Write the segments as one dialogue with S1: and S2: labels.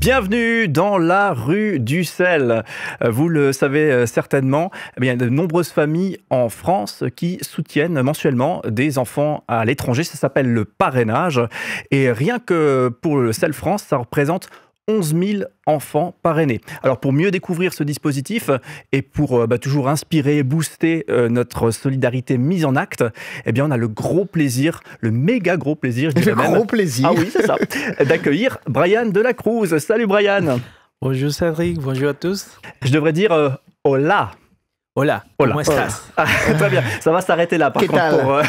S1: Bienvenue dans la rue du sel. Euh, vous le savez euh, certainement, il y a de nombreuses familles en France qui soutiennent mensuellement des enfants à l'étranger. Ça s'appelle le parrainage. Et rien que pour le sel France, ça représente 11 000 enfants parrainés. Alors pour mieux découvrir ce dispositif et pour euh, bah, toujours inspirer et booster euh, notre solidarité mise en acte, eh bien on a le gros plaisir, le méga gros plaisir,
S2: je le gros plaisir,
S1: ah oui c'est ça, d'accueillir Brian Delacruz. Salut Brian.
S3: Bonjour Cédric, bonjour à tous.
S1: Je devrais dire euh, hola.
S3: Hola,
S1: hola. ¿cómo ah, Très bien, ça va s'arrêter là par contre. Pour,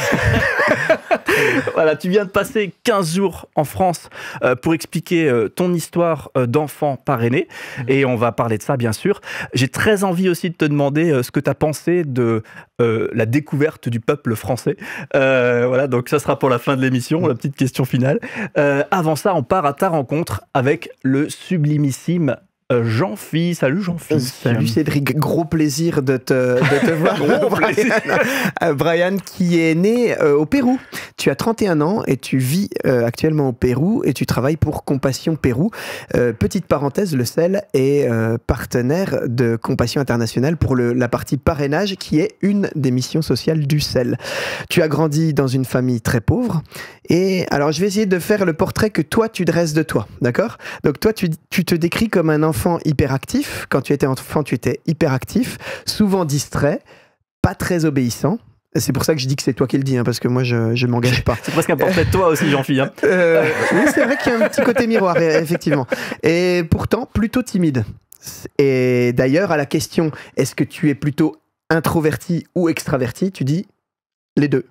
S1: voilà, tu viens de passer 15 jours en France euh, pour expliquer euh, ton histoire euh, d'enfant parrainé. Mhm. Et on va parler de ça, bien sûr. J'ai très envie aussi de te demander ce que tu as pensé de la découverte du peuple français. voilà, donc ça sera pour la fin de l'émission, la petite question finale. avant ça, on part à ta rencontre avec le sublimissime euh, Jean-Phi. Salut Jean-Phi.
S2: Salut Cédric, gros plaisir de te, voir. Euh, Brian, qui est né euh, au Pérou. Tu as 31 ans et tu vis actuellement au Pérou et tu travailles pour Compassion Pérou. petite parenthèse, le CEL est partenaire de Compassion Internationale pour la partie parrainage qui est une des missions sociales du CEL. Tu as grandi dans une famille très pauvre et alors je vais essayer de faire le portrait que toi tu dresses de toi, d'accord? Donc toi tu, tu te décris comme un enfant hyperactif. Quand tu étais enfant, tu étais hyperactif, souvent distrait, pas très obéissant. C'est pour ça que je dis que c'est toi qui le dis, hein, parce que moi, je ne m'engage pas.
S1: c'est presque un portrait de toi aussi, Jean-Philippe. Hein.
S2: Euh, oui, c'est vrai qu'il y a un petit côté miroir, effectivement. Et pourtant, plutôt timide. Et d'ailleurs, à la question, est-ce que tu es plutôt introverti ou extraverti, tu dis les deux.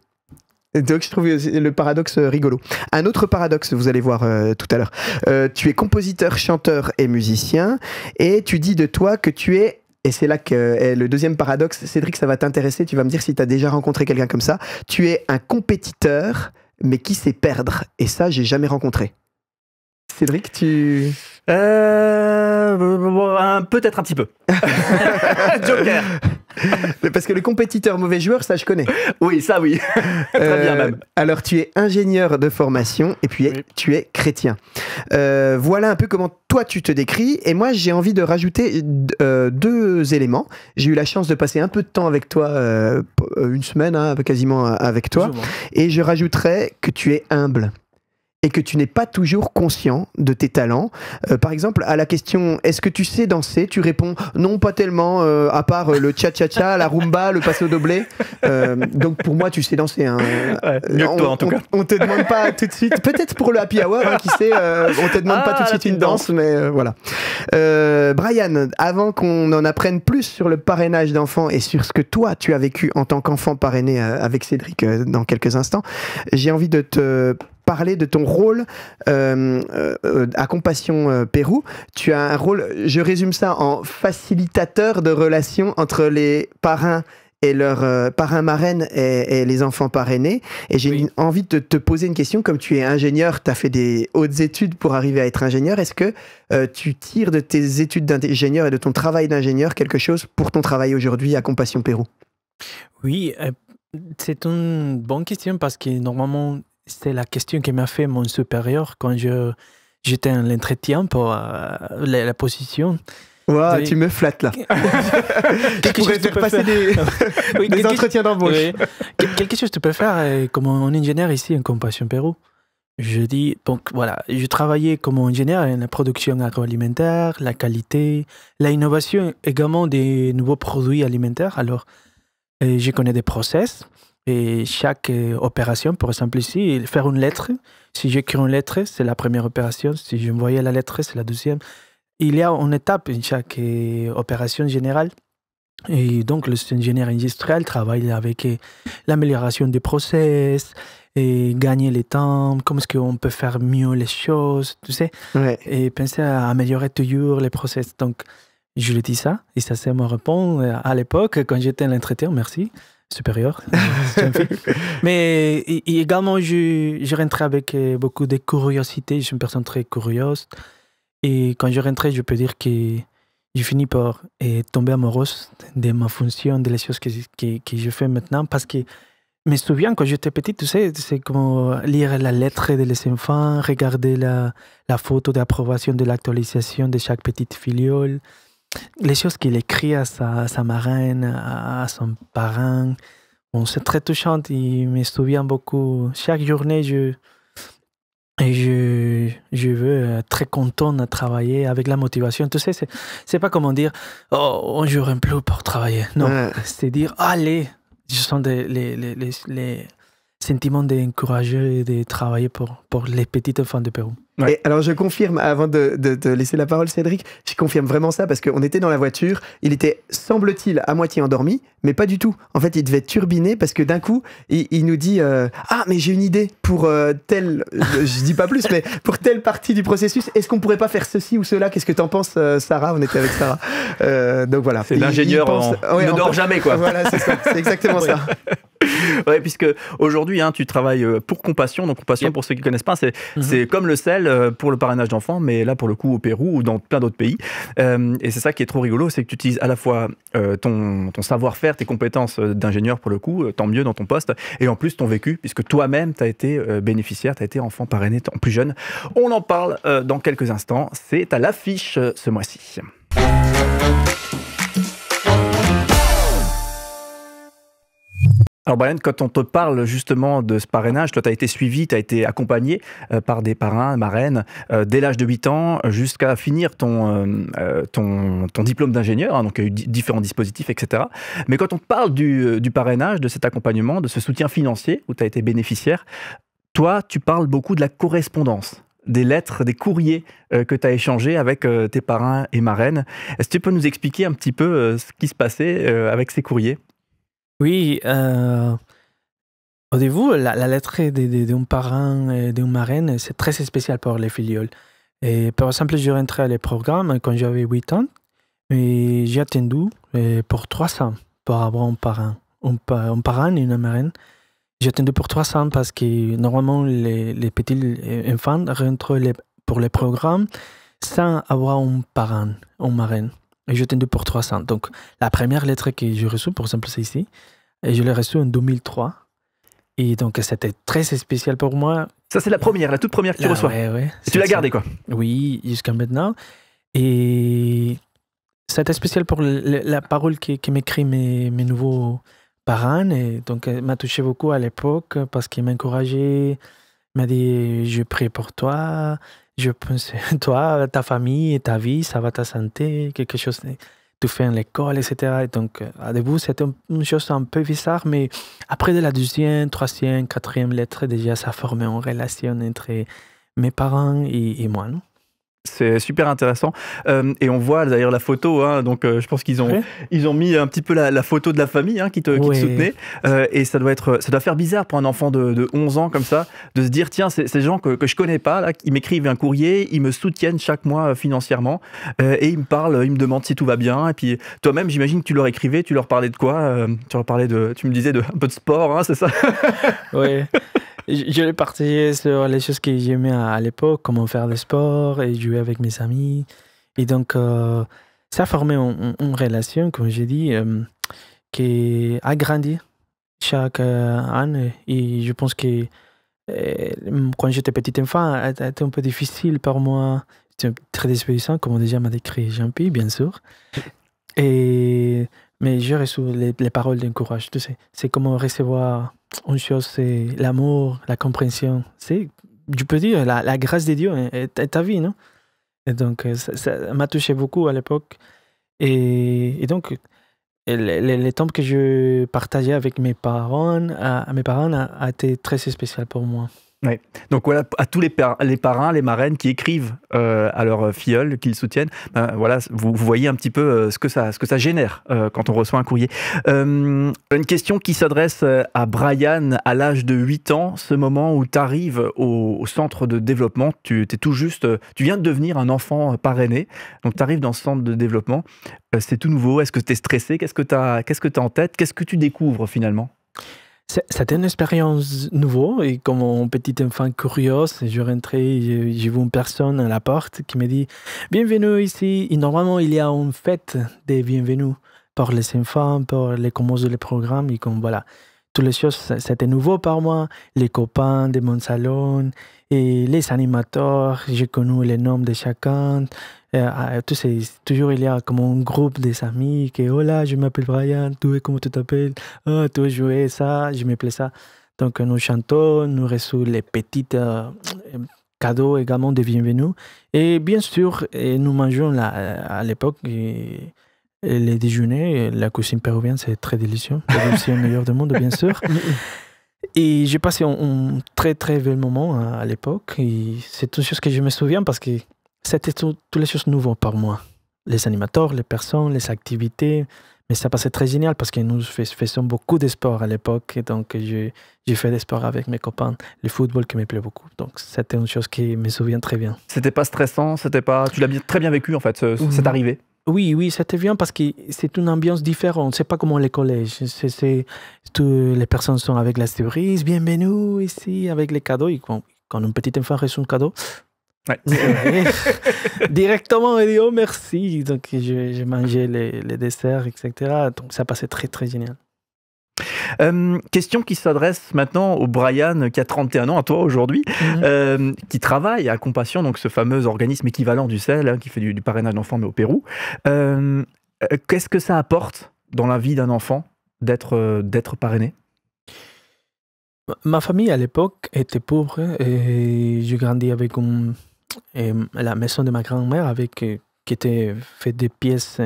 S2: Donc je trouve le paradoxe rigolo. Un autre paradoxe, vous allez voir euh, tout à l'heure. Euh, tu es compositeur, chanteur et musicien, et tu dis de toi que tu es, et c'est là que est le deuxième paradoxe, Cédric, ça va t'intéresser, tu vas me dire si tu as déjà rencontré quelqu'un comme ça, tu es un compétiteur, mais qui sait perdre, et ça, j'ai jamais rencontré. Cédric, tu...
S1: Euh, Peut-être un petit peu.
S2: Joker parce que le compétiteur mauvais joueur, ça je connais.
S1: Oui, ça oui. Très bien euh, même.
S2: Alors tu es ingénieur de formation et puis tu es chrétien. Euh, voilà un peu comment toi tu te décris. Et moi j'ai envie de rajouter euh, deux éléments. J'ai eu la chance de passer un peu de temps avec toi, une semaine hein, quasiment avec toi. Et je rajouterais que tu es humble et que tu n'es pas toujours conscient de tes talents. Euh, par exemple, à la question est-ce que tu sais danser Tu réponds non, pas tellement, euh, à part euh, le cha-cha-cha, la rumba, le passo doblé. donc pour moi, tu sais danser. Hein.
S1: mieux que toi, en tout cas.
S2: On, te demande pas tout de suite, peut-être pour le happy hour, hein, qui sait, on te demande pas tout de ah, suite une danse, mais voilà. Brian, avant qu'on en apprenne plus sur le parrainage d'enfants et sur ce que toi, tu as vécu en tant qu'enfant parrainé avec Cédric dans quelques instants, j'ai envie de te parler de ton rôle euh, euh, à Compassion euh, Pérou. Tu as un rôle, je résume ça en facilitateur de relations entre les parrains et leurs parrains marraines et, les enfants parrainés. Et j'ai envie de te poser une question. Comme tu es ingénieur, tu as fait des hautes études pour arriver à être ingénieur. Est-ce que tu tires de tes études d'ingénieur et de ton travail d'ingénieur quelque chose pour ton travail aujourd'hui à Compassion Pérou?
S3: Oui, c'est une bonne question parce que normalement, c'est la question que m'a fait mon supérieur quand je, j'étais en l'entretien pour euh, la, position.
S2: Wow, tu me flattes là. tu pourrais faire passer des, des entretiens d'embauche.
S3: Quelque chose que tu peux faire euh, comme un ingénieur ici en Compassion Pérou. Je dis, donc voilà, je travaillais comme ingénieur en la production agroalimentaire, la qualité, l'innovation également des nouveaux produits alimentaires. Alors, euh, je connais des process. Et chaque euh, opération, par exemple ici, faire une lettre. Si j'écris une lettre, c'est la première opération. Si je j'envoyais la lettre, c'est la deuxième. Il y a une étape en chaque euh, opération générale. Et donc, le ingénieur industriel travaille avec euh, l'amélioration des process, et gagner le temps, comment est-ce qu'on peut faire mieux les choses, tu sais, et penser à améliorer toujours les process. Donc, je lui dis ça, et ça c'est mon réponse à l'époque, quand j'étais en l'entretien, merci supérieur. Mais également, je, je rentrais avec euh, beaucoup de curiosité. Je suis une personne très curieuse. Et quand je rentrais, je peux dire que j'ai fini par euh, tomber amoureuse de ma fonction, de les choses que, que, je fais maintenant, parce que me souviens quand j'étais petite, tu sais, c'est comme lire la lettre des enfants, regarder la, la photo d'approbation de l'actualisation de chaque petite filiole, les choses qu'il écrit à sa, sa marraine, à, son parent. Bon, c'est très touchant, il me souvient beaucoup. Chaque journée, je, et je, je veux être très content de travailler avec la motivation. Tu sais, c'est, c'est pas comment dire, oh, on joue un peu pour travailler. Non, c'est dire, allez, je sens les, les, les, les sentiments d'encourager et de travailler pour, pour les petits enfants de Pérou.
S2: Et alors je confirme, avant de, te laisser la parole Cédric, je confirme vraiment ça parce qu'on était dans la voiture, il était, semble-t-il, à moitié endormi, mais pas du tout. En fait, il devait turbiner parce que d'un coup, il, nous dit euh, Ah, mais j'ai une idée pour euh, telle, je dis pas plus, mais pour telle partie du processus, est-ce qu'on pourrait pas faire ceci ou cela? Qu'est-ce que t'en penses, euh, Sarah? On était avec Sarah. donc voilà.
S1: C'est l'ingénieur, il, ne dort jamais, quoi.
S2: Voilà, c'est ça, c'est exactement ça.
S1: Ouais, puisque aujourd'hui, hein, tu travailles pour Compassion. Donc, Compassion, pour ceux qui ne connaissent pas, c'est mhm. comme le sel pour le parrainage d'enfants, mais là, pour le coup, au Pérou ou dans plein d'autres pays. et c'est ça qui est trop rigolo, c'est que tu utilises à la fois ton, ton savoir-faire tes compétences euh, d'ingénieur pour le coup, euh, tant mieux dans ton poste, et en plus ton vécu, puisque toi-même, tu as été euh, bénéficiaire, tu as été enfant parrainé en plus jeune. On en parle dans quelques instants, c'est à l'affiche ce mois-ci. Alors Brian, quand on te parle justement de ce parrainage, toi tu as été suivi, tu as été accompagné euh, par des parrains, marraines, euh, dès l'âge de 8 ans jusqu'à finir ton, euh, diplôme d'ingénieur, hein, donc il y a eu différents dispositifs, etc. Mais quand on te parle du, du parrainage, de cet accompagnement, de ce soutien financier où tu as été bénéficiaire, toi tu parles beaucoup de la correspondance des lettres, des courriers que tu as échangés avec tes parrains et marraines. Est-ce que tu peux nous expliquer un petit peu ce qui se passait avec ces courriers?
S3: Oui, euh, au début, la, lettre d'un parent et d'une marraine, c'est très spécial pour les filioles. Et par exemple, je rentrais à les programmes quand j'avais 8 ans, et j'ai attendu euh, pour 300 pour avoir un parent, un, parent et une marraine. J'ai attendu pour 300 parce que normalement, les, les petits enfants rentrent pour les programmes sans avoir un parent, une marraine. Et j'ai attendu pour 300. Donc, la première lettre que j'ai reçue, par exemple, c'est ici. Et je l'ai reçue en 2003. Et donc, c'était très spécial pour moi.
S1: Ça, c'est la première, la toute première que tu reçois.
S3: Ouais, ouais.
S1: Et tu l'as gardée, quoi
S3: Oui, jusqu'à maintenant. Et c'était spécial pour la parole qui, qui m'écrit mes, mes nouveaux parents. Et donc, elle m'a touché beaucoup à l'époque parce qu'il m'a encouragé. Il m'a dit Je prie pour toi je pense, toi, ta famille et ta vie, ça va ta santé, quelque chose tu fais à l'école, etc. donc, à début, c'était une chose un peu bizarre, mais après de la deuxième, troisième, quatrième lettre, déjà, ça formait une relation entre mes parents et, et moi. Non?
S1: C'est super intéressant. Euh, et on voit d'ailleurs la photo, hein, donc euh, je pense qu'ils ont, ils ont mis un petit peu la, photo de la famille hein, qui, te, soutenait. Euh, et ça doit, être, ça doit faire bizarre pour un enfant de, 11 ans comme ça, de se dire tiens, ces gens que, que je connais pas, là, ils m'écrivent un courrier, ils me soutiennent chaque mois financièrement, et ils me parlent, ils me demandent si tout va bien. Et puis toi-même, j'imagine que tu leur écrivais, tu leur parlais de quoi Tu leur parlais de, tu me disais de un peu de sport, hein, c'est ça?
S3: Oui je l'ai partagé sur les choses que j'aimais à, l'époque, comment faire du sport et jouer avec mes amis. Et donc, euh, ça a formé une, relation, comme j'ai dit, euh, qui a grandi chaque euh, année. Et je pense que quand j'étais petit enfant, c'était un peu difficile pour moi. C'était très désobéissant, comme déjà m'a décrit Jean-Pierre, bien sûr. Et, mais j'ai reçu les, les paroles d'encouragement. Tu sais, c'est comment recevoir une chose, c'est l'amour, la compréhension. C'est, je peux dire, la, grâce de Dieu est, ta vie, non? Et donc, euh, ça m'a touché beaucoup à l'époque. Et, donc, les, temps que je partageais avec mes parents, à, mes parents, a été très spécial pour moi.
S1: Ouais. Donc voilà, à tous les, les parrains, les marraines qui écrivent euh, à leurs filleuls qu'ils soutiennent, ben, voilà, vous, voyez un petit peu euh, ce, que ça, ce que ça génère euh, quand on reçoit un courrier. une question qui s'adresse à Brian à l'âge de 8 ans, ce moment où tu arrives au, centre de développement, tu es tout juste, tu viens de devenir un enfant parrainé, donc tu arrives dans ce centre de développement, c'est tout nouveau, est-ce que tu es stressé, qu'est-ce que tu as, qu'est-ce que as en tête, qu'est-ce que tu découvres finalement?
S3: C'était une expérience nouvelle et comme un petit enfant curieux, je rentrais, j'ai vu une personne à la porte qui me dit Bienvenue ici. Et normalement, il y a une fête de bienvenue pour les enfants, pour les commencer le programme. Et comme voilà, toutes les choses, c'était nouveau par moi. Les copains de mon salon et les animateurs, j'ai connu les noms de chacun. Euh, ah, tu toujours il y a comme un groupe des amis qui, oh là, je m'appelle Brian, es comment tu t'appelles? Oh, tu joué ça, je m'appelle ça. Donc nous chantons, nous recevons les petits euh, cadeaux également de bienvenue. Et bien sûr, nous mangeons là, à l'époque les déjeuners, la cuisine péruvienne, c'est très délicieux. C'est le meilleur du monde, bien sûr. Et j'ai passé un, très très bel moment à, l'époque. Et c'est une chose que je me souviens parce que c'était toutes les choses nouvelles pour moi. Les animateurs, les personnes, les activités. Mais ça passait très génial parce que nous faisions beaucoup de sport à l'époque. Et donc, j'ai fait des sports avec mes copains. Le football qui me plaît beaucoup. Donc, c'était une chose qui me souvient très bien.
S1: C'était pas stressant c'était pas... Tu l'as très bien vécu, en fait, cette arrivée
S3: oui, oui, c'était bien parce que c'est une ambiance différente. C'est pas comme les collèges. C'est, les personnes sont avec la cerise, bienvenue ici, avec les cadeaux. quand, quand un petit enfant reçoit un cadeau, directement, il dit oh merci. Donc, j'ai mangé les, les desserts, etc. Donc, ça passait très, très génial.
S1: Euh, question qui s'adresse maintenant au Brian qui a 31 ans, à toi aujourd'hui, mhm. euh, qui travaille à Compassion, donc ce fameux organisme équivalent du CEL, hein, qui fait du, parrainage d'enfants mais au Pérou. Euh, qu'est-ce que ça apporte dans la vie d'un enfant d'être d'être parrainé?
S3: Ma famille à l'époque était pauvre et j'ai grandi avec la maison de ma grand-mère avec qui était fait des pièces,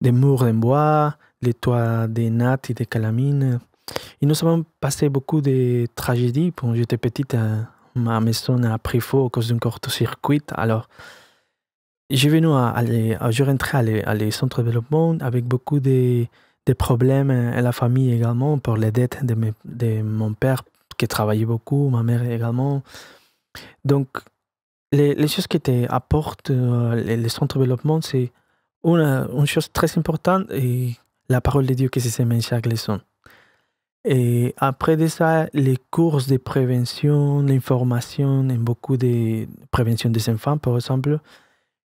S3: des murs en bois, les toits des nattes et des calamines. Et nous avons passé beaucoup de tragédies. Quand j'étais petite, euh, ma maison a pris feu à cause d'un court-circuit. Alors, j'ai venu à aller, je rentrais à les, centres de développement avec beaucoup de, de, problèmes et la famille également pour les dettes de, de, mon père qui travaillait beaucoup, ma mère également. Donc, les, les choses qui apportent euh, les, les, centres de développement, c'est une, une, chose très importante et la parole de Dieu qui se sème chaque leçon. Et après de ça, les courses de prévention, l'information, beaucoup de prévention des enfants, par exemple.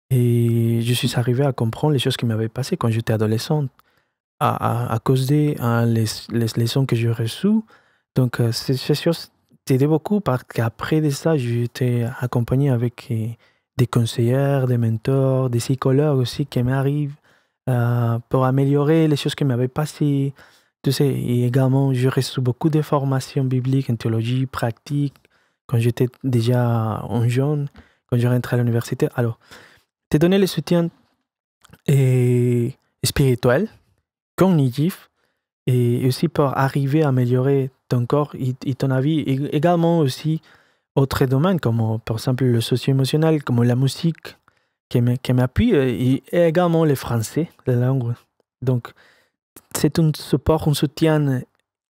S3: Et je suis arrivé à comprendre les choses qui m'avaient passé quand j'étais adolescente à, à, cause des les, les, leçons que j'ai reçues. Donc, euh, ces, choses t'aidaient beaucoup parce qu'après de ça, j'étais accompagné avec euh, des conseillers, des mentors, des psychologues aussi qui m'arrivent euh, pour améliorer les choses qui m'avaient passées. Tu sais, et également, j'ai reçu beaucoup de formations bibliques en théologie pratique quand j'étais déjà un jeune, quand je rentrais à l'université. Alors, te donner le soutien et spirituel, cognitif, et aussi pour arriver à améliorer ton corps et, ton avis. Et également aussi autres domaines, comme par exemple le socio-émotionnel, comme la musique, qui m'appuie euh, et également le français, la langue. Donc, c'est un support, un soutien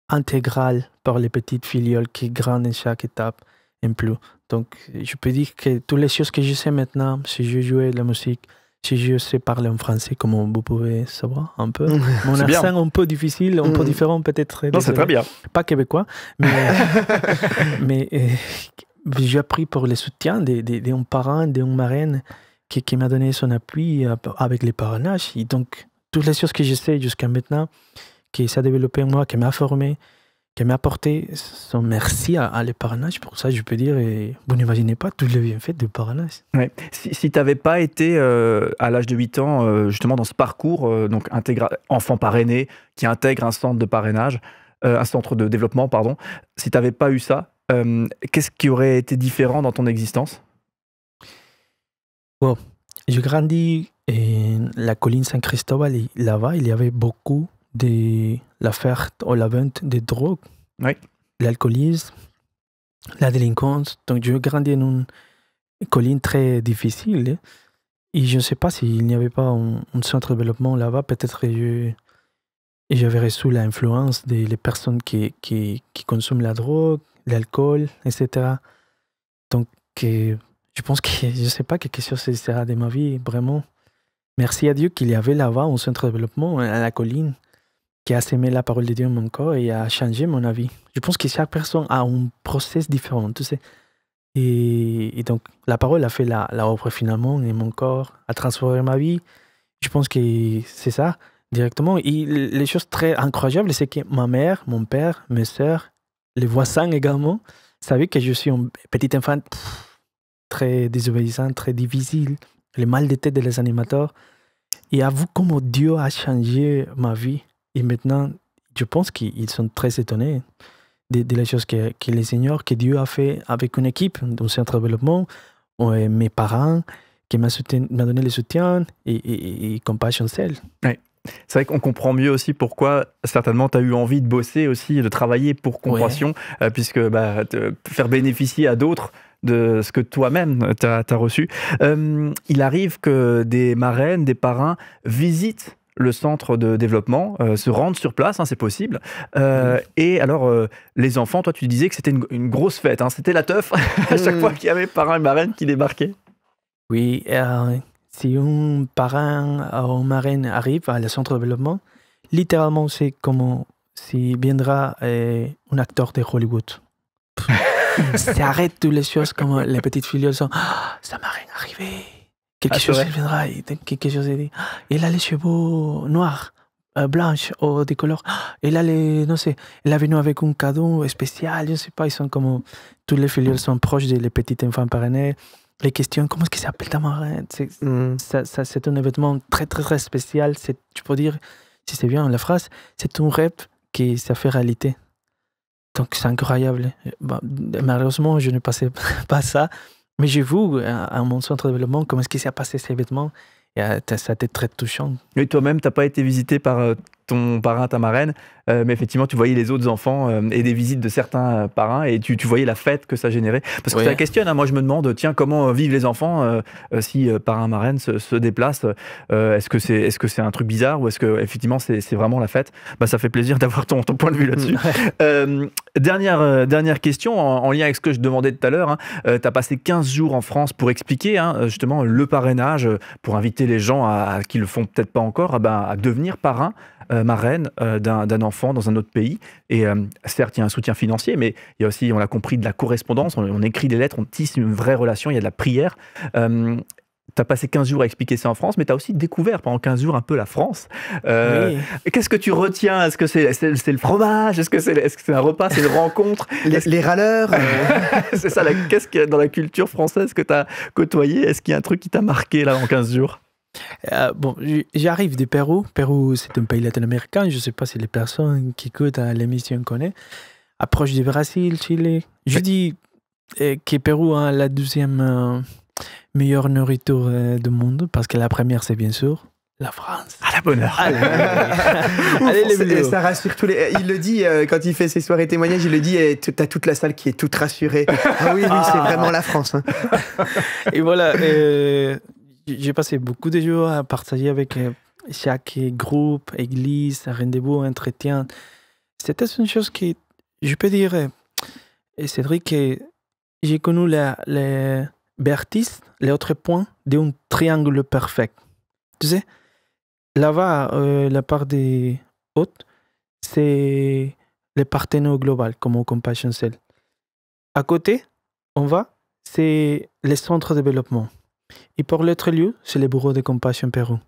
S3: intégral pour les petites filioles qui grandissent chaque étape un peu. Donc, je peux dire que toutes les choses que je sais maintenant, si je joue de la musique, si je sais parler en français, comme vous pouvez savoir un peu. Mon accent un peu difficile, un peu mm. différent peut-être.
S1: Non, c'est très bien.
S3: Pas québécois, mais, mais euh, j'ai appris pour le soutien d'un parent, d'une marraine qui, m'a donné son appui euh, avec les parrainages. Et donc, toutes les choses que je sais jusqu'à maintenant, qui s'est développé en moi, qui m'a formé, qui m'a apporté, sont merci à, les parrainages. Pour ça, je peux dire, et vous n'imaginez pas tout le bienfait du parrainage.
S1: Ouais. Si, si tu n'avais pas été euh, à l'âge de 8 ans, euh, justement, dans ce parcours, donc enfant parrainé, qui intègre un centre de parrainage, un centre de développement, pardon, si tu n'avais pas eu ça, qu'est-ce qui aurait été différent dans ton existence?
S3: Je grandis en la colline Saint-Christophe. Là-bas, il y avait beaucoup de l'affaire ou la vente de drogue,
S1: oui.
S3: l'alcoolisme, la délinquance. Donc, je grandis en une colline très difficile. Et je ne sais pas s'il n'y avait pas un, centre de développement là-bas. Peut-être que j'avais reçu l'influence des personnes qui, qui, qui consomment la drogue, l'alcool, etc. Donc, je pense que je ne sais pas quelque chose sera de ma vie, vraiment. Merci à Dieu qu'il y avait là-bas un centre de développement à la colline qui a sémé la parole de Dieu dans mon corps et a changé mon avis. Je pense que chaque personne a un process différent, tu sais. Et, donc, la parole a fait la, la œuvre finalement et mon corps, a transformé ma vie. Je pense que c'est ça. directement. Et les choses très incroyables, c'est que ma mère, mon père, mes soeurs, les voisins également, savaient que je suis un petit enfant très désobéissant, très difficile, le mal de tête des animateurs. Et avoue comment Dieu a changé ma vie. Et maintenant, je pense qu'ils sont très étonnés de, de les choses que, que les seigneurs, que Dieu a fait avec une équipe, dans centre de développement, mes parents, qui m'a donné le soutien et, et, et Compassion Cell.
S1: C'est vrai qu'on comprend mieux aussi pourquoi certainement tu as eu envie de bosser aussi, de travailler pour Compassion, euh, puisque bah, faire bénéficier à d'autres de ce que toi-même tu as, reçu. Euh, il arrive que des marraines, des parrains visitent le centre de développement, euh, se rendent sur place, hein, c'est possible. Et alors, les enfants, toi, tu disais que c'était une, grosse fête, hein, c'était la teuf à chaque fois qu'il y avait parrain et marraine qui débarquaient.
S3: Oui, si un parrain ou une marraine arrive à le centre de développement, littéralement, c'est comme si viendra euh, un acteur de Hollywood. ça arrête toutes les choses comme les petites filles sont ah, sa marraine arrivé. Quelque ah, chose viendra, quelque chose dit. Il a les cheveux noirs, euh, blanches ou des couleurs. Il a les, non sais, il est venu avec un cadeau spécial, je ne sais pas, ils sont comme, tous les filles sont proches des petits enfants parrainés les questions, comment est-ce qu'il s'appelle ta marraine? Mm. C'est un événement très, très, très spécial. Tu peux dire, si c'est bien la phrase, c'est un rêve qui s'est fait réalité. Donc c'est incroyable. Bah, malheureusement, je ne passais pas ça. Mais j'ai vu à, mon centre de développement comment est-ce qu'il s'est passé cet événement. Et euh, ça a été très touchant.
S1: Et toi-même, tu n'as pas été visité par euh, ton parrain, ta marraine, euh, mais effectivement, tu voyais les autres enfants euh, et des visites de certains euh, parrains et tu, tu, voyais la fête que ça générait. Parce que ça questionne, hein. moi je me demande, tiens, comment vivent les enfants si parrain, marraine se, se déplacent Est-ce que c'est est -ce c'est un truc bizarre ou est-ce que effectivement c'est vraiment la fête? Bah, Ça fait plaisir d'avoir ton, ton, point de vue là-dessus. dernière, dernière question en, lien avec ce que je demandais tout à l'heure. Hein. tu as passé 15 jours en France pour expliquer hein, justement le parrainage, pour inviter les gens à, qui le font peut-être pas encore, ben, à devenir parrain. Euh, marraine euh, d'un enfant dans un autre pays. Et euh, certes, il y a un soutien financier, mais il y a aussi, on l'a compris, de la correspondance. On, écrit des lettres, on tisse une vraie relation, il y a de la prière. tu as passé 15 jours à expliquer ça en France, mais tu as aussi découvert pendant 15 jours un peu la France. Qu'est-ce que tu retiens? Est-ce que c'est le fromage? Est-ce que c'est un repas? C'est une rencontre?
S2: Les, râleurs
S1: C'est ça, qu'est-ce qu'il y a dans la culture française que tu as côtoyé? Est-ce qu'il y a un truc qui t'a marqué là en 15 jours?
S3: Euh, bon, j'arrive du Pérou. Pérou, c'est un pays latino-américain. Je ne sais pas si les personnes qui écoutent l'émission connaissent. Approche du Brésil, Chili. Je dis euh, que Pérou a la deuxième euh, meilleure nourriture du monde parce que la première, c'est bien sûr la France.
S1: À la bonne heure.
S2: Allez, Allez ça rassure tous les. Il le dit quand il fait ses soirées témoignages, il le dit et t'as toute la salle qui est toute rassurée. Ah oui, oui, c'est ah. vraiment la France. Hein.
S3: Et voilà j'ai passé beaucoup de jours à partager avec euh, chaque groupe, église, rendez-vous, entretien. C'était une chose que je peux dire, et c'est vrai que j'ai connu les vertices, les autres points d'un triangle parfait. Tu sais, là-bas, euh, la part des hautes, c'est les partenaires global, comme au Compassion Cell. À côté, on va, c'est les centres de développement. Et pour l'autre lieu, c'est le bureau de Compassion Pérou.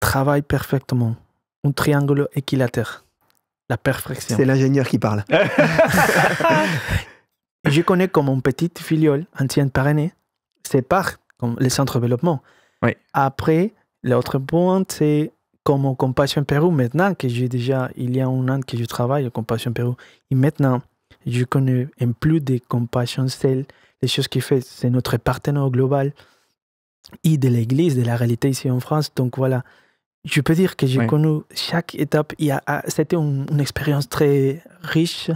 S3: Travaille parfaitement. Un triangle équilatère. La perfection.
S2: C'est l'ingénieur qui parle.
S3: je connais comme une petite filiale ancienne parrainée. C'est par comme les centres de développement.
S1: Oui.
S3: Après, l'autre point, c'est comme Compassion Pérou, maintenant que j'ai déjà, il y a un an que je travaille à Compassion Pérou, et maintenant, je connais un plus de Compassion Cell, les choses qu'il fait, c'est notre partenaire global et de l'Église, de la réalité ici en France. Donc voilà, je peux dire que j'ai connu chaque étape. Ah, c'était une, expérience très riche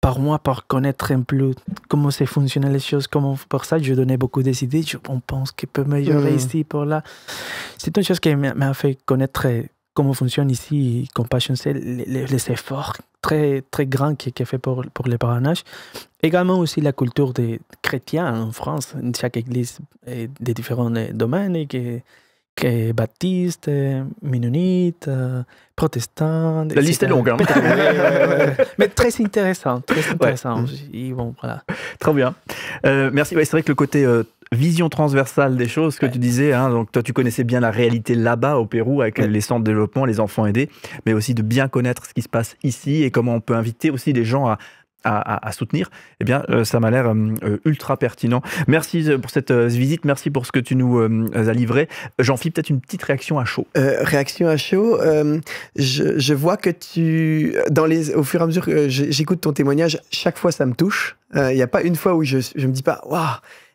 S3: par moi, pour connaître un peu comment ça fonctionnent les choses. Comment, pour ça, je donnais beaucoup d'idées. On pense qu'il peut améliorer mmh. ici, pour là. C'est une chose qui m'a fait connaître comment fonctionne ici Compassion c'est les, les, efforts très, très grands qui est fait pour, pour les parrainages. Également aussi la culture des chrétiens en France. Chaque église est des différents domaines, qui, qui baptiste, mennonite, protestant.
S1: La liste est longue. Hein.
S3: Mais très intéressant, très intéressant. bon, voilà.
S1: Très bien. Euh, merci. c'est vrai que le côté euh, vision transversale des choses, ce que tu disais. Hein, donc toi, tu connaissais bien la réalité là-bas au Pérou avec les centres de développement, les enfants aidés, mais aussi de bien connaître ce qui se passe ici et comment on peut inviter aussi les gens à, à, soutenir, eh bien, euh, ça m'a l'air euh, euh, ultra pertinent. Merci pour cette visite, merci pour ce que tu nous as livré. J'en fais peut-être une petite réaction à chaud.
S2: réaction à chaud, je, je, vois que tu, dans les, au fur et à mesure que j'écoute ton témoignage, chaque fois ça me touche. Il n'y a pas une fois où je, je me dis pas, waouh,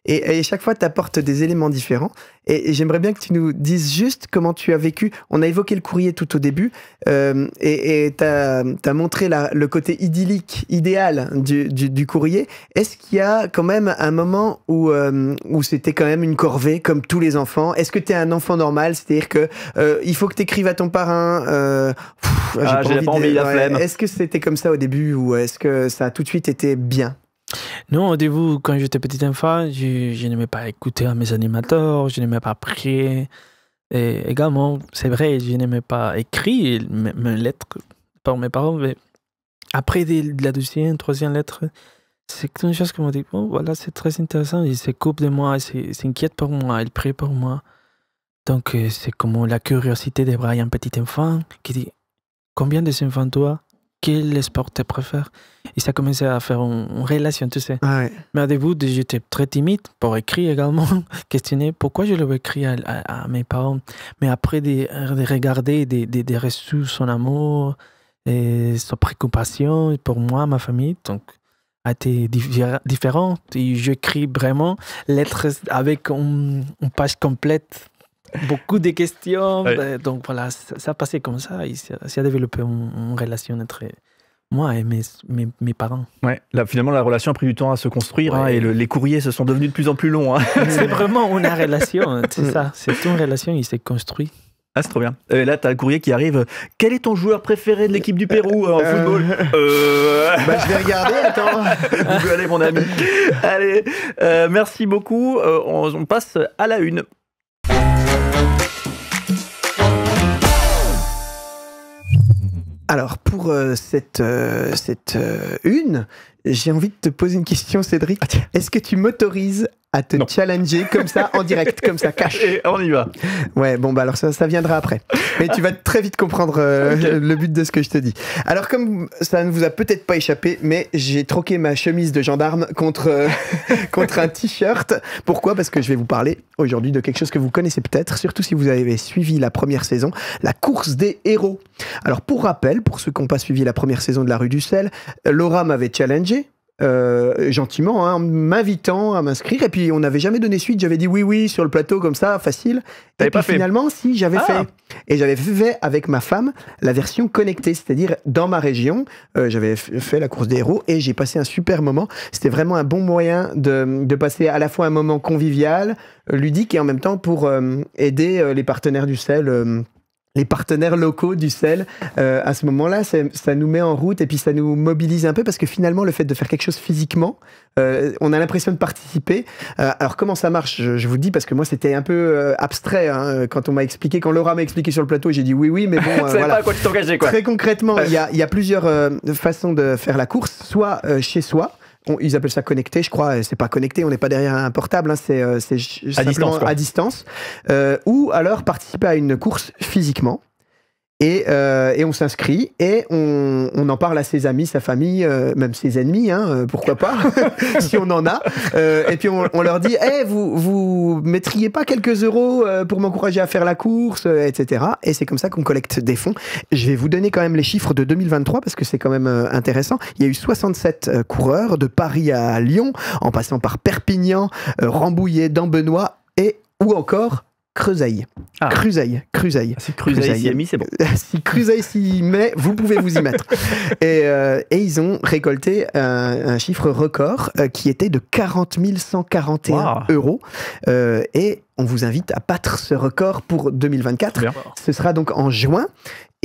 S2: et, chaque fois, tu apportes des éléments différents. Et, j'aimerais bien que tu nous dises juste comment tu as vécu. On a évoqué le courrier tout au début, euh, et tu as, montré le côté idyllique, idéal du, du, courrier. Est-ce qu'il y a quand même un moment où, euh, où c'était quand même une corvée, comme tous les enfants? Est-ce que tu es un enfant normal? C'est-à-dire que euh, il faut que tu écrives à ton parrain
S1: ah, J'ai pas envie, la flemme.
S2: Est-ce que c'était comme ça au début, ou est-ce que ça a tout de suite été bien?
S3: Non, au début, quand j'étais petit enfant, je, je n'aimais pas écouter à mes animateurs, je n'aimais pas prier. Et également, c'est vrai, je n'aimais pas écrire mes, lettres par mes parents, mais après la deuxième, troisième lettre, c'est une chose qui m'a dit, oh, voilà, c'est très intéressant, il s'occupe de moi, il s'inquiète pour moi, il prie pour moi. Donc, euh, c'est comme la curiosité de Brian, petit enfant, qui dit, combien de enfants toi quel sport tu préfères? Et ça a commencé à faire une, relation, tu sais.
S2: Ah
S3: Mais au début, j'étais très timide pour écrire également, questionner pourquoi je l'avais écrit à, à, mes parents. Mais après de, regarder, des de, de reçu son amour et sa préoccupation pour moi, ma famille, donc a été différente. Et j'écris vraiment lettres avec une, une page complète beaucoup de questions. Ben, donc voilà, ça, a passé comme ça. Et ça, a développé une, relation entre moi et mes, mes, parents.
S1: Ouais, là, finalement, la relation a pris du temps à se construire hein, et les courriers se sont devenus de plus en plus longs. Hein.
S3: c'est vraiment une relation, c'est ça. C'est une relation, il s'est construit.
S1: Ah, c'est trop bien. Et là, tu as le courrier qui arrive. Quel est ton joueur préféré de l'équipe du Pérou en euh, football
S2: euh... Bah, Je vais regarder, attends.
S1: Allez, mon ami. Allez, euh, merci beaucoup. Euh, on passe à la une.
S2: Alors, pour euh, cette, euh, cette euh, une, j'ai envie de te poser une question, Cédric. Ah, Est-ce que tu m'autorises à te challenger comme ça, en direct, comme ça, cash
S1: Et on y va.
S2: Ouais, bon, bah alors ça, ça viendra après. Mais tu vas très vite comprendre le but de ce que je te dis. Alors, comme ça ne vous a peut-être pas échappé, mais j'ai troqué ma chemise de gendarme contre, contre un t-shirt. Pourquoi? Parce que je vais vous parler aujourd'hui de quelque chose que vous connaissez peut-être, surtout si vous avez suivi la première saison, la course des héros. Alors, pour rappel, pour ceux qui n'ont pas suivi la première saison de la rue du sel, Laura m'avait challengé euh, gentiment, hein, en m'invitant à m'inscrire. Et puis, on n'avait jamais donné suite. J'avais dit oui, oui, sur le plateau, comme ça, facile.
S1: et pas
S2: fait. finalement, si, j'avais ah. fait. Et j'avais fait avec ma femme la version connectée, c'est-à-dire dans ma région. Euh, j'avais fait la course des héros et j'ai passé un super moment. C'était vraiment un bon moyen de, de, passer à la fois un moment convivial, ludique et en même temps pour euh, aider les partenaires du sel les partenaires locaux du sel, euh, à ce moment-là, ça nous met en route et puis ça nous mobilise un peu parce que finalement, le fait de faire quelque chose physiquement, euh, on a l'impression de participer. Euh, alors comment ça marche? Je, vous le dis parce que moi c'était un peu abstrait hein, quand on m'a expliqué, quand Laura m'a expliqué sur le plateau, j'ai dit oui oui, mais bon,
S1: voilà. Pas quoi tu quoi.
S2: Très concrètement, il y, a, y, a, plusieurs façons de faire la course, soit chez soi ils appellent ça connecté, je crois. C'est pas connecté, on n'est pas derrière un portable, hein, c'est euh,
S1: à distance,
S2: à distance. Euh, ou alors participer à une course physiquement. Euh, et, on s'inscrit et on, en parle à ses amis, sa famille, euh, même ses ennemis, hein, euh, pourquoi pas, si on en a. et puis on, leur dit, hey, vous vous mettriez pas quelques euros pour m'encourager à faire la course, etc. Et c'est comme ça qu'on collecte des fonds. Je vais vous donner quand même les chiffres de 2023 parce que c'est quand même intéressant. Il y a eu 67 coureurs de Paris à Lyon, en passant par Perpignan, Rambouillet, Dambenois et ou encore Creuseil. Ah. Cruseil. Cruseil.
S1: Ah, si Cruseil s'y est mis, c'est bon.
S2: si Cruseil s'y met, vous pouvez vous y mettre. et, euh, et, ils ont récolté un, chiffre record euh, qui était de 40 141 euros. Euh, et on vous invite à battre ce record pour 2024. Ce sera donc en juin.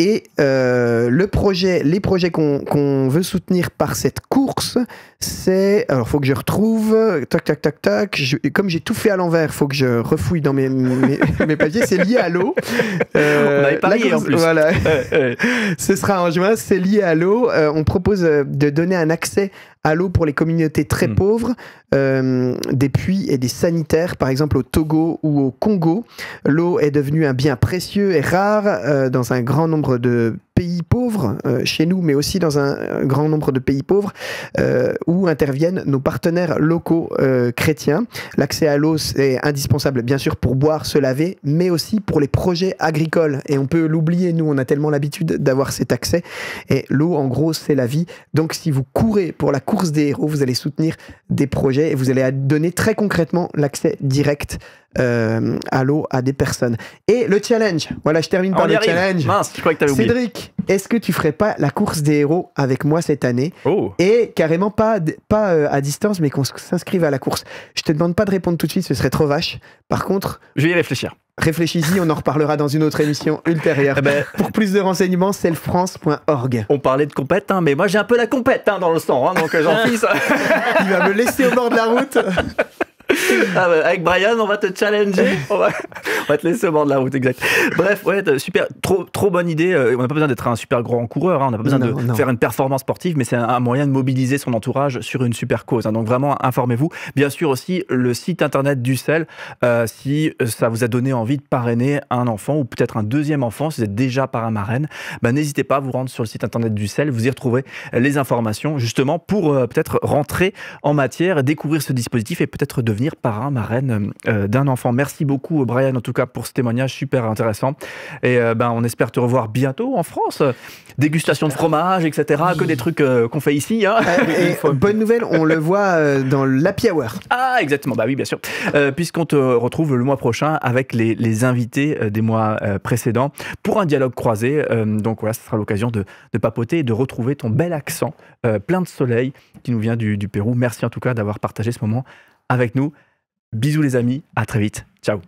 S2: Et euh, le projet, les projets qu'on veut soutenir par cette course, c'est. Alors, il faut que je retrouve. Tac, tac, tac, tac. comme j'ai tout fait à l'envers, il faut que je refouille dans mes, mes, papiers. C'est lié à l'eau.
S1: Euh, on avait parié en plus.
S2: Voilà. Ce sera en juin. C'est lié à l'eau. Euh, on propose de donner un accès à l'eau pour les communautés très
S1: Mm.
S2: pauvres, euh, des puits et des sanitaires, par exemple au Togo ou au Congo. L'eau est devenue un bien précieux et rare euh, dans un grand nombre de pays pauvres, euh, chez nous, mais aussi dans un, grand nombre de pays pauvres, euh, où interviennent nos partenaires locaux euh, chrétiens. L'accès à l'eau, c'est indispensable, bien sûr, pour boire, se laver, mais aussi pour les projets agricoles. Et on peut l'oublier, nous, on a tellement l'habitude d'avoir cet accès. Et l'eau, en gros, c'est la vie. Donc, si vous courez pour la course des héros, vous allez soutenir des projets et vous allez donner très concrètement l'accès direct euh, à l'eau à des personnes. Et le challenge, voilà, je termine par
S1: On y
S2: le
S1: arrive.
S2: challenge.
S1: Mince, je crois que t'avais oublié.
S2: Cédric, est-ce que tu ferais pas la course des héros avec moi cette année
S1: Oh,
S2: et carrément pas, pas euh, à distance, mais qu'on s'inscrive à la course Je te demande pas de répondre tout de suite, ce serait trop vache. Par contre,
S1: je vais y réfléchir.
S2: réfléchis-y, on en reparlera dans une autre émission ultérieure.
S1: Eh ben,
S2: Pour plus de renseignements, selfrance.org.
S1: on parlait de compète, hein, mais moi j'ai un peu la compète hein, dans le sang, hein, donc euh, j'en fiche.
S2: Il va me laisser au bord de la route.
S1: Ah bah, avec Brian, on va te challenger. On va, on va te laisser au bord de la route, exact. Bref, ouais, super, trop, trop bonne idée. Euh, On n'a pas besoin d'être un super grand coureur, hein, on n'a pas besoin
S2: Non,
S1: de
S2: non.
S1: faire une performance sportive, mais c'est un, un moyen de mobiliser son entourage sur une super cause. hein. Donc vraiment, informez-vous. Bien sûr aussi le site internet du CEL, euh, si ça vous a donné envie de parrainer un enfant ou peut-être un deuxième enfant, si vous êtes déjà parrain marraine, bah, n'hésitez pas à vous rendre sur le site internet du CEL, vous y retrouvez les informations justement pour euh, peut-être rentrer en matière, découvrir ce dispositif et peut-être devenir parrain, marraine euh, d'un enfant. Merci beaucoup Brian en tout cas pour ce témoignage super intéressant et euh, ben, on espère te revoir bientôt en France. Dégustation de fromage, etc. Que des trucs euh, qu'on fait ici. hein.
S2: Et bonne nouvelle, on le voit euh, dans l'Happy Hour.
S1: Ah, exactement, bah oui, bien sûr. Euh, Puisqu'on te retrouve le mois prochain avec les, les invités euh, des mois euh, précédents pour un dialogue croisé. Euh, donc voilà, ce sera l'occasion de, de papoter et de retrouver ton bel accent euh, plein de soleil qui nous vient du, du Pérou. Merci en tout cas d'avoir partagé ce moment avec nous. Bisous les amis, à très vite. Ciao.